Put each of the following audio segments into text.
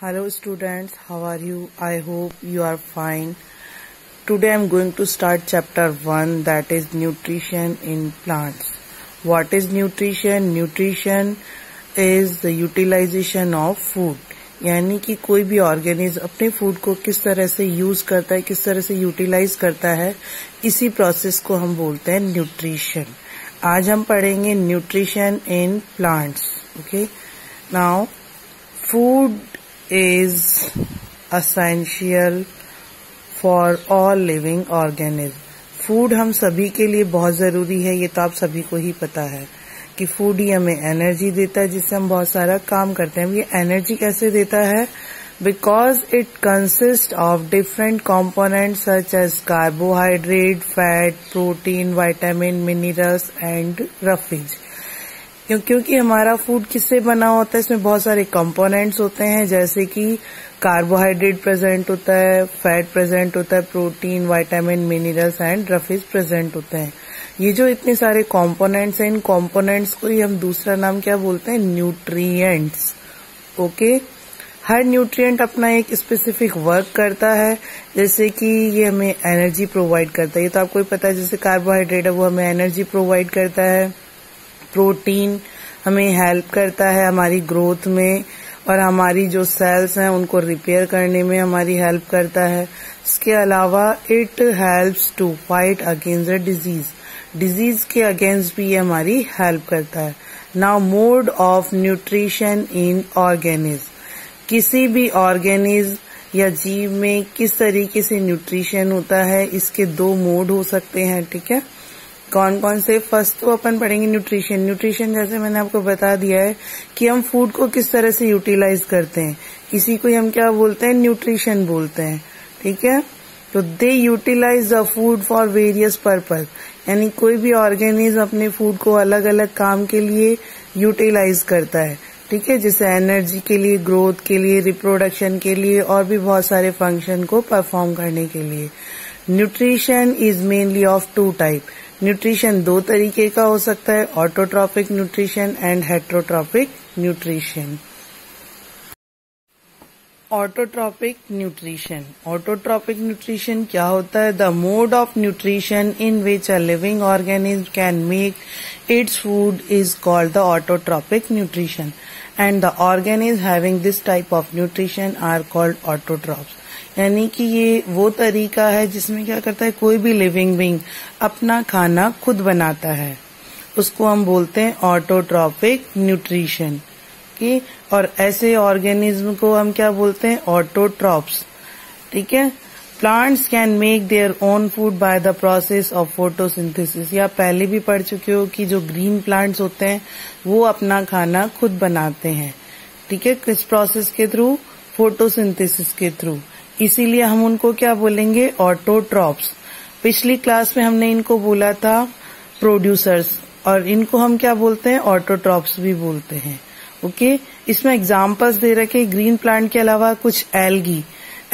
Hello students, how are you? I hope you are fine. Today I am going to start chapter 1 that is nutrition in plants. What is nutrition? Nutrition is the utilization of food. यानी कि कोई भी organism अपने food को किस तरह से use करता है किस तरह से यूटिलाइज करता है इसी प्रोसेस को हम बोलते हैं न्यूट्रिशन आज हम पढ़ेंगे nutrition in plants okay now food is essential for all living organism food हम सभी के लिए बहुत ज़रूरी है, ये तो आप सभी को ही पता है कि फ़ूड ही हमें एनर्जी देता है, जिससे हम बहुत सारा काम करते हैं। ये एनर्जी कैसे देता है? Because it consist of different component such as carbohydrate fat protein vitamin minerals and roughage क्योंकि हमारा फ़ूड किससे बना होता है? इसमें बहुत सारे कंपोनेंट्स होते हैं, जैसे कि कार्बोहाइड्रेट प्रेजेंट होता है फैट प्रेजेंट होता है protein vitamin minerals and roughage present होते हैं। ये जो इतने सारे कंपोनेंट्स हैं, इन कंपोनेंट्स को ही हम दूसरा नाम क्या बोलते हैं? न्यूट्रिएंट्स ओके हर न्यूट्रिएंट अपना एक स्पेसिफिक वर्क करता है, जैसे कि ये हमें एनर्जी प्रोवाइड करता है। ये तो आपको ही पता है, जैसे कार्बोहाइड्रेट है, वो हमें एनर्जी प्रोवाइड करता है। प्रोटीन हमें हेल्प करता है हमारी ग्रोथ में और हमारी जो सेल्स हैं उनको रिपेयर करने में हमारी हेल्प करता है। इसके अलावा it helps to fight against the disease disease के अगेंस्ट भी ये हमारी हेल्प करता है। Now mode of nutrition in organism किसी भी ऑर्गेनिज या जीव में किस तरीके से न्यूट्रिशन होता है, इसके दो मोड हो सकते हैं, ठीक है? कौन कौन से फ़र्स्ट तो अपन पढ़ेंगे न्यूट्रिशन न्यूट्रिशन जैसे मैंने आपको बता दिया है कि हम फ़ूड को किस तरह से यूटिलाइज करते हैं. इसी को हम क्या बोलते हैं? न्यूट्रिशन बोलते हैं. ठीक है? तो they utilize the food for various purpose यानी कोई भी ऑर्गेनिज्म अपने फ़ूड को अलग अलग काम के लिए यूटिलाइज करता है. ठीक है? जैसे एनर्जी के लिए ग्रोथ के लिए रिप्रोडक्शन के लिए और भी बहुत सारे फ़ंक्शन को परफॉर्म करने के लिए. Nutrition is mainly of two type nutrition दो तरीके का हो सकता है autotrophic nutrition and heterotrophic nutrition. Autotrophic nutrition. Autotrophic nutrition क्या होता है? The mode of nutrition in which a living organism can make its food is called the autotrophic nutrition and the organism having this type of nutrition are called autotrophs यानी कि ये वो तरीका है जिसमें क्या करता है, कोई भी लिविंग बींग अपना खाना खुद बनाता है। उसको हम बोलते हैं ऑटोट्रॉपिक न्यूट्रिशन की और ऐसे ऑर्गेनिज्म को हम क्या बोलते हैं? ऑटोट्रॉप्स ठीक है? Plants can make their own food by the process of photosynthesis या पहले भी पढ़ चुके हो कि जो ग्रीन प्लांट्स होते हैं, वो अपना खाना खुद बनाते हैं। ठीक है? किस प्रोसेस के थ्रू फोटोसिंथेसिस के थ्रू इसीलिए हम उनको क्या बोलेंगे? ऑटोट्रॉप्स पिछली क्लास में हमने इनको बोला था प्रोड्यूसर्स और इनको हम क्या बोलते हैं? ऑटोट्रॉप्स भी बोलते हैं। ओके इसमें एग्जाम्पल्स दे रखे। ग्रीन प्लांट के अलावा कुछ एल्गी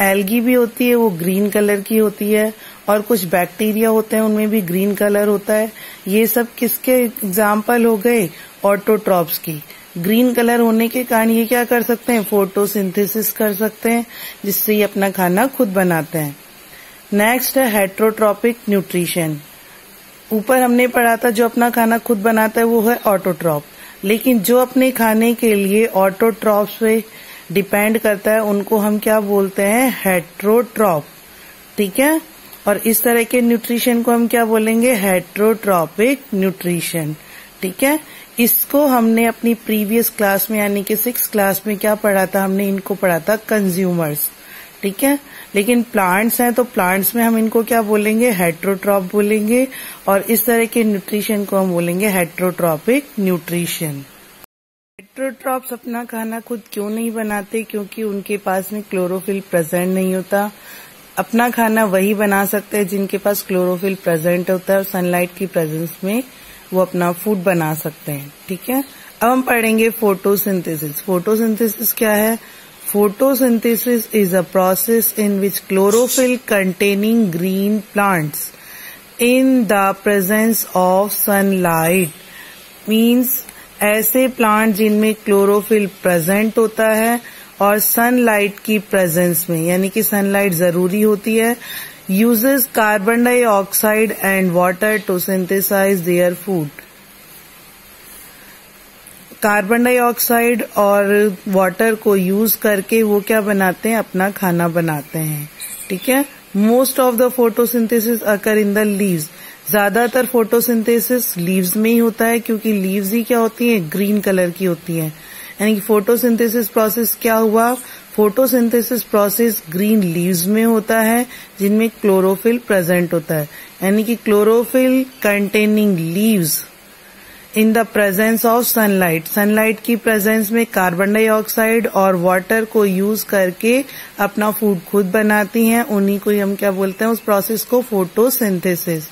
एल्गी भी होती है, वो ग्रीन कलर की होती है और कुछ बैक्टीरिया होते हैं, उनमें भी ग्रीन कलर होता है। ये सब किसके एग्ज़ाम्पल हो गए? ऑटोट्रॉप्स की। ग्रीन कलर होने के कारण ये क्या कर सकते हैं? फोटोसिंथेसिस कर सकते हैं, जिससे ये अपना खाना खुद बनाते हैं। नेक्स्ट है हेट्रोट्रॉपिक न्यूट्रिशन ऊपर हमने पढ़ा था जो अपना खाना खुद बनाता है वो है ऑटोट्रॉप लेकिन जो अपने खाने के लिए ऑटोट्रॉप पे डिपेंड करता है, उनको हम क्या बोलते हैं? हेट्रोट्रॉप ठीक है? और इस तरह के न्यूट्रिशन को हम क्या बोलेंगे? हेट्रोट्रॉपिक न्यूट्रिशन ठीक है? इसको हमने अपनी प्रीवियस क्लास में, यानी कि सिक्स क्लास में क्या पढ़ा था? हमने इनको पढ़ा था कंज्यूमर्स ठीक है? लेकिन प्लांट्स हैं तो प्लांट्स में हम इनको क्या बोलेंगे? हेट्रोट्रॉप बोलेंगे और इस तरह के न्यूट्रिशन को हम बोलेंगे हेट्रोट्रॉपिक न्यूट्रिशन हेट्रोट्रॉप्स अपना खाना खुद क्यों नहीं बनाते? क्योंकि उनके पास में क्लोरोफिल प्रेजेंट नहीं होता। अपना खाना वही बना सकते हैं जिनके पास क्लोरोफिल प्रेजेंट होता है और सनलाइट की प्रेजेंस में वो अपना फ़ूड बना सकते हैं, ठीक है? अब हम पढ़ेंगे फोटोसिंथेसिस फोटोसिंथेसिस क्या है? Photosynthesis is a process in which chlorophyll containing green plants in the presence of sunlight means ऐसे प्लांट जिनमें क्लोरोफिल प्रेजेंट होता है और सनलाइट की प्रेजेंस में, यानी कि सनलाइट ज़रूरी होती है uses carbon dioxide and water to synthesize their food carbon dioxide और वाटर को यूज़ करके वो क्या बनाते हैं? अपना खाना बनाते हैं। ठीक है? Most of the photosynthesis occur in the leaves ज़्यादातर फोटोसिंथेसिस लीव्स में ही होता है, क्योंकि लीव्स ही क्या होती है? ग्रीन कलर की होती है। यानी कि फोटोसिंथेसिस प्रोसेस क्या हुआ? फोटोसिंथेसिस प्रोसेस ग्रीन लीव्स में होता है, जिनमें क्लोरोफिल प्रेजेंट होता है। यानी कि chlorophyll containing leaves in the presence of sunlight. Sunlight की प्रेजेंस में कार्बन डाइऑक्साइड और वाटर को यूज़ करके अपना फ़ूड खुद बनाती हैं। उन्हीं को हम क्या बोलते हैं? उस प्रोसेस को फोटोसिंथेसिस।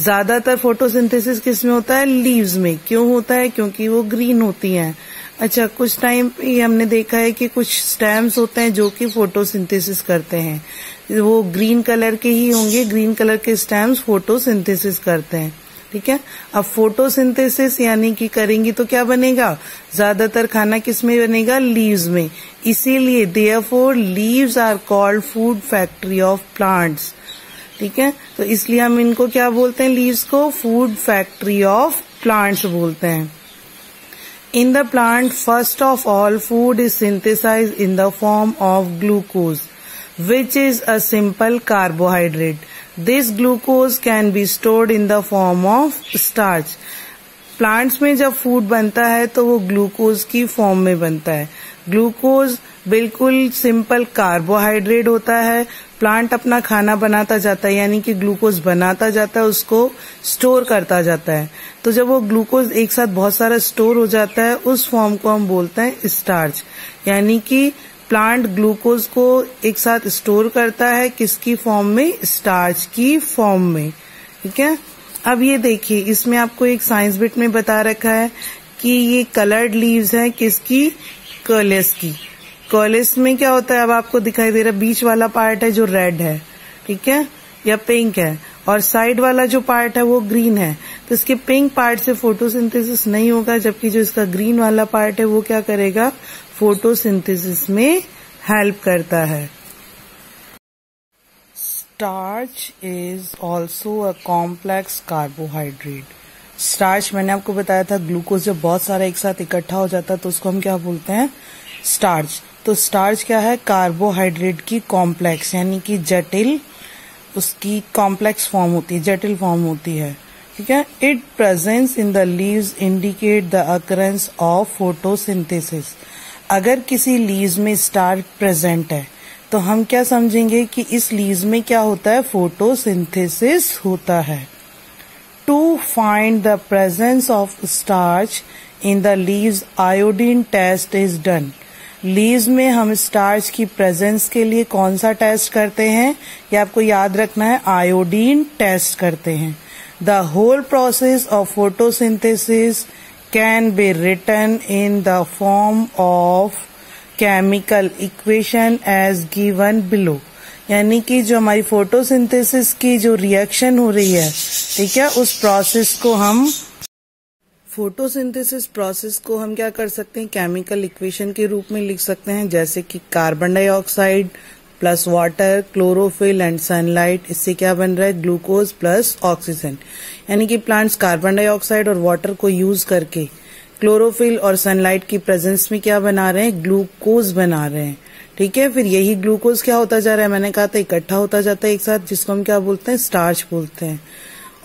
ज़्यादातर फोटोसिंथेसिस किसमें होता है? लीव्स में। क्यों होता है? क्योंकि वो ग्रीन होती हैं। अच्छा कुछ टाइम हमने देखा है कि कुछ स्टेम्स होते हैं जो कि फोटोसिंथेसिस करते हैं। वो ग्रीन कलर के ही होंगे ग्रीन कलर के स्टेम्स फोटोसिंथेसिस करते हैं। ठीक है? अब फोटोसिंथेसिस यानी कि करेंगी तो क्या बनेगा? ज़्यादातर खाना किसमें बनेगा? लीव्स में। इसीलिए therefore leaves are called food factory of plants ठीक है? तो इसलिए हम इनको क्या बोलते हैं? लीव्स को फ़ूड फैक्ट्री ऑफ़ प्लांट्स बोलते हैं। In the plant, first of all, food is synthesized in the form of glucose, which is a simple carbohydrate. This glucose can be stored in the form of starch. Plants में जब food बनता है तो वो glucose की form में बनता है ग्लूकोज बिल्कुल सिंपल कार्बोहाइड्रेट होता है। प्लांट अपना खाना बनाता जाता है, यानी कि ग्लूकोज बनाता जाता है, उसको स्टोर करता जाता है। तो जब वो ग्लूकोज एक साथ बहुत सारा स्टोर हो जाता है, उस फॉर्म को हम बोलते हैं स्टार्च। यानी कि प्लांट ग्लूकोज को एक साथ स्टोर करता है, किसकी फॉर्म में? स्टार्च की फॉर्म में। ठीक है? अब ये देखिए, इसमें आपको एक साइंस बिट में बता रखा है कि ये कलर्ड लीव्स हैं किसकी? कर्लेस की। कॉलेज में क्या होता है, अब आपको दिखाई दे रहा है, बीच वाला पार्ट है जो रेड है, ठीक है? या पिंक है। और साइड वाला जो पार्ट है, वो ग्रीन है। तो इसके पिंक पार्ट से फोटोसिंथेसिस नहीं होगा, जबकि जो इसका ग्रीन वाला पार्ट है, वो क्या करेगा? फोटोसिंथेसिस में हेल्प करता है। Starch is also a complex carbohydrate starch मैंने आपको बताया था ग्लूकोज जब बहुत सारा एक साथ इकट्ठा हो जाता है तो उसको हम क्या बोलते हैं? स्टार्च तो स्टार्च क्या है? कार्बोहाइड्रेट की कॉम्प्लेक्स यानी कि जटिल उसकी कॉम्प्लेक्स फॉर्म होती है, जटिल फॉर्म होती है। ठीक है? It presence in the leaves indicate the occurrence of photosynthesis अगर किसी लीव्स में स्टार्च प्रेजेंट है तो हम क्या समझेंगे कि इस लीव्स में क्या होता है? फोटोसिंथेसिस होता है। To find the presence of starch in the leaves iodine test is done leaves में हम स्टार्च की प्रेजेंस के लिए कौन सा टेस्ट करते हैं? ये आपको याद रखना है आयोडीन टेस्ट करते हैं। The whole process of photosynthesis can be written in the form of chemical equation as given below यानी कि जो हमारी फोटोसिंथेसिस की जो रिएक्शन हो रही है, ठीक है, उस प्रोसेस को हम फोटोसिंथेसिस प्रोसेस को हम क्या कर सकते हैं? केमिकल इक्वेशन के रूप में लिख सकते हैं, जैसे कि carbon dioxide plus water chlorophyll and sunlight इससे क्या बन रहा है? ग्लूकोज प्लस ऑक्सीजन यानी कि प्लांट्स कार्बन डाइऑक्साइड और वाटर को यूज़ करके क्लोरोफिल और सनलाइट की प्रेजेंस में क्या बना रहे हैं? ग्लूकोज बना रहे हैं. ठीक है? फिर यही ग्लूकोज क्या होता जा रहा है? मैंने कहा था इकट्ठा होता जाता है एक साथ, जिसको हम क्या बोलते हैं? स्टार्च बोलते हैं.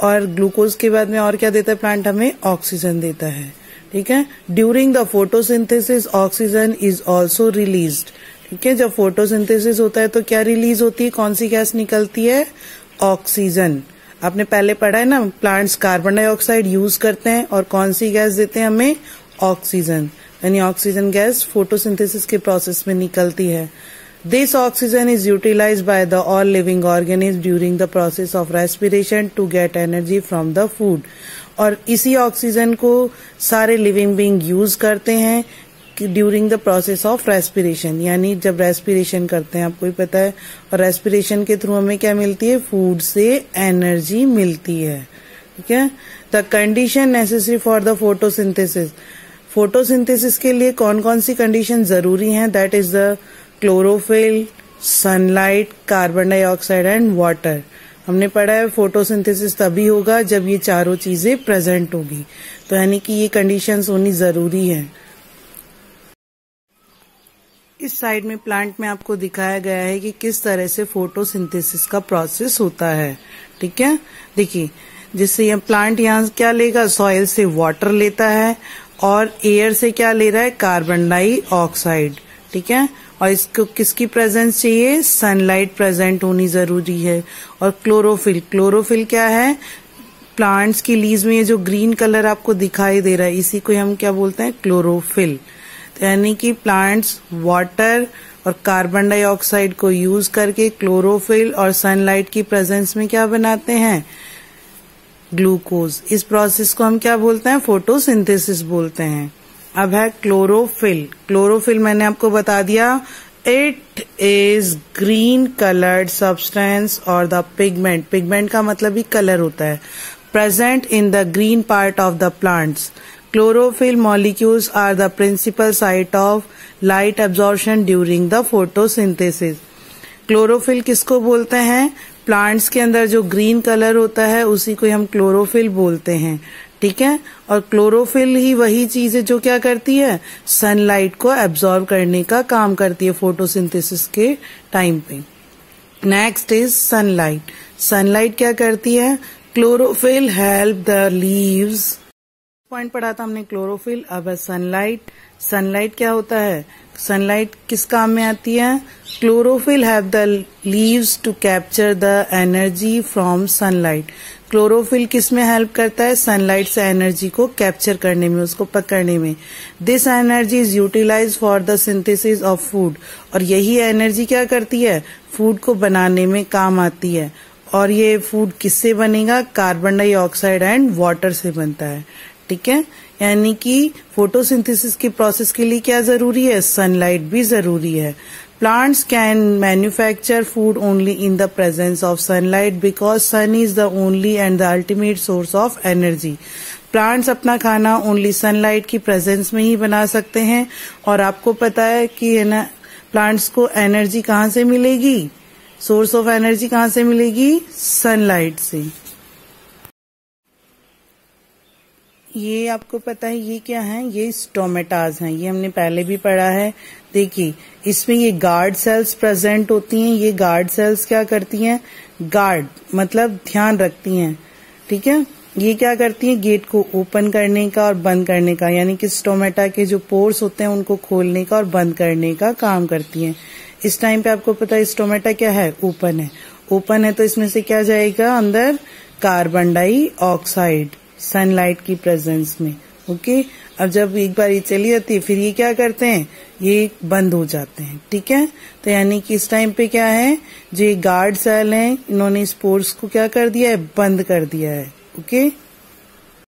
और ग्लूकोज के बाद में और क्या देता है? प्लांट हमें ऑक्सीजन देता है। ठीक है? During the photosynthesis oxygen is also release ठीक है? जब फोटोसिंथेसिस होता है तो क्या रिलीज़ होती है? कौन सी गैस निकलती है? ऑक्सीजन आपने पहले पढ़ा है ना प्लांट्स कार्बन डाइऑक्साइड यूज़ करते हैं और कौन सी गैस देते हैं हमें? ऑक्सीजन यानी ऑक्सीजन गैस फोटोसिंथेसिस के प्रोसेस में निकलती है। This oxygen is utilized by the all living organisms during the process of respiration to get energy from the food. और इसी ऑक्सीजन को सारे लिविंग बींग यूज़ करते हैं during the process of respiration यानी जब रेस्पिरेशन करते हैं, आपको ही पता है। और रेस्पिरेशन के थ्रू हमें क्या मिलती है? फ़ूड से एनर्जी मिलती है। ठीक है? The condition necessary for the photosynthesis photosynthesis के लिए कौन कौन सी कंडीशन ज़रूरी है? That is the chlorophyll sunlight carbon dioxide and water हमने पढ़ा है फोटोसिंथेसिस तभी होगा जब ये चारों चीज़ें प्रेजेंट होगी। तो यानी कि ये कंडीशंस होनी ज़रूरी है। इस साइड में प्लांट में आपको दिखाया गया है कि किस तरह से फोटोसिंथेसिस का प्रोसेस होता है। ठीक है? देखिए, जिससे यह प्लांट यहाँ क्या लेगा? सॉइल से वाटर लेता है और एयर से क्या ले रहा है? कार्बन डाइऑक्साइड ठीक है? और इसको किसकी प्रेजेंस चाहिए? सनलाइट प्रेजेंट होनी ज़रूरी है। और क्लोरोफिल क्लोरोफिल क्या है? प्लांट्स की लीज में ये जो ग्रीन कलर आपको दिखाई दे रहा है, इसी को हम क्या बोलते हैं? क्लोरोफिल तो यानी कि प्लांट्स वाटर और कार्बन डाइऑक्साइड को यूज़ करके क्लोरोफिल और सनलाइट की प्रेजेंस में क्या बनाते हैं? ग्लूकोज इस प्रोसेस को हम क्या बोलते हैं? फोटोसिंथेसिस बोलते हैं। अब है क्लोरोफिल क्लोरोफिल मैंने आपको बता दिया. It is green coloured substance और द पिगमेंट पिगमेंट का मतलब ही कलर होता है. Present in the green part of the plants chlorophyll molecules are the principal site of light absorption during the photosynthesis chlorophyll किसको बोलते हैं? प्लांट्स के अंदर जो ग्रीन कलर होता है, उसी को हम क्लोरोफिल बोलते हैं. ठीक है? और क्लोरोफिल ही वही चीज़ है जो क्या करती है? सनलाइट को एब्जॉर्ब करने का काम करती है फोटोसिंथेसिस के टाइम पे। नेक्स्ट इज़ सनलाइट सनलाइट क्या करती है? Chlorophyll help the leaves point पढ़ा था हमने क्लोरोफिल अब है सनलाइट सनलाइट क्या होता है? सनलाइट किस काम में आती है? Chlorophyll have the leaves to capture the energy from sunlight chlorophyll किसमें हेल्प करता है? सनलाइट से एनर्जी को कैप्चर करने में, उसको पकड़ने में। This energy is utilize for the synthesis of food और यही एनर्जी क्या करती है? फ़ूड को बनाने में काम आती है। और ये फ़ूड किससे बनेगा? कार्बन डाइऑक्साइड एंड वाटर से बनता है। ठीक है? यानी कि फोटोसिंथेसिस की प्रोसेस के लिए क्या ज़रूरी है? सनलाइट भी ज़रूरी है। Plants can manufacture food only in the presence of sunlight because sun is the only and the ultimate source of energy plants अपना खाना ओनली सनलाइट की प्रेजेंस में ही बना सकते हैं और आपको पता है कि है ना प्लांट्स को एनर्जी कहाँ से मिलेगी? सोर्स ऑफ़ एनर्जी कहाँ से मिलेगी? सनलाइट से। ये आपको पता है ये क्या है? ये स्टोमेटाज हैं। ये हमने पहले भी पढ़ा है। देखिए, इसमें ये गार्ड सेल्स प्रेजेंट होती हैं। ये गार्ड सेल्स क्या करती हैं? गार्ड मतलब ध्यान रखती हैं। ठीक है? ये क्या करती हैं? गेट को ओपन करने का और बंद करने का, यानी कि स्टोमेटा के जो पोर्स होते हैं, उनको खोलने का और बंद करने का काम करती हैं। इस टाइम पे आपको पता है स्टोमेटा क्या है? ओपन है। ओपन है तो इसमें से क्या जाएगा? अंदर कार्बन डाइऑक्साइड सनलाइट की प्रेजेंस में ओके अब जब एक बार ये चली जाती है, फिर ये क्या करते हैं? ये बंद हो जाते हैं, ठीक है? तो यानी कि इस टाइम पे क्या है? जो गार्ड सेल हैं, इन्होंने स्पोर्ट्स को क्या कर दिया है? बंद कर दिया है ओके